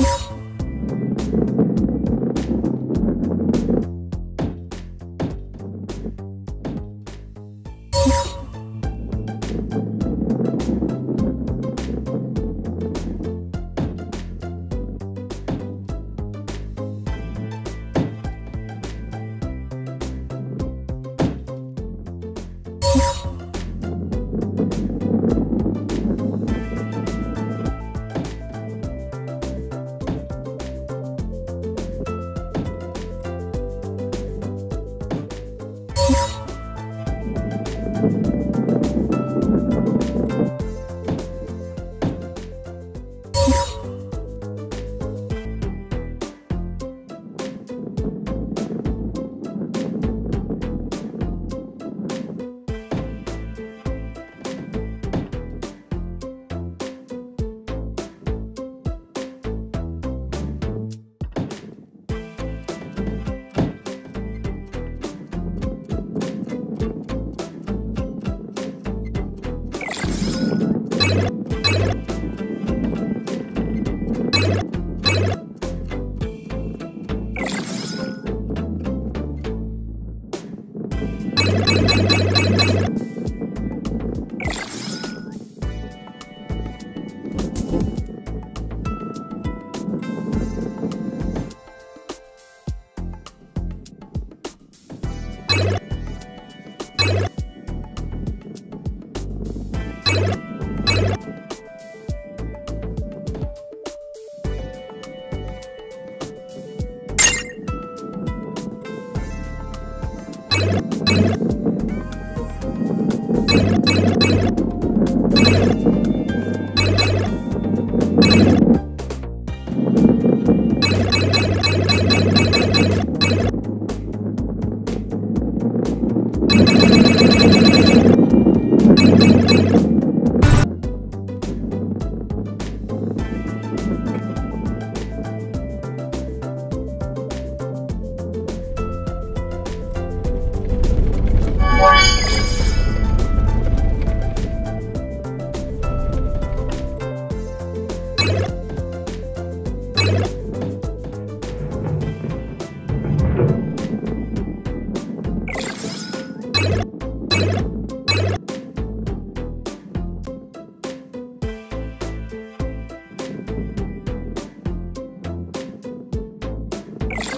you. You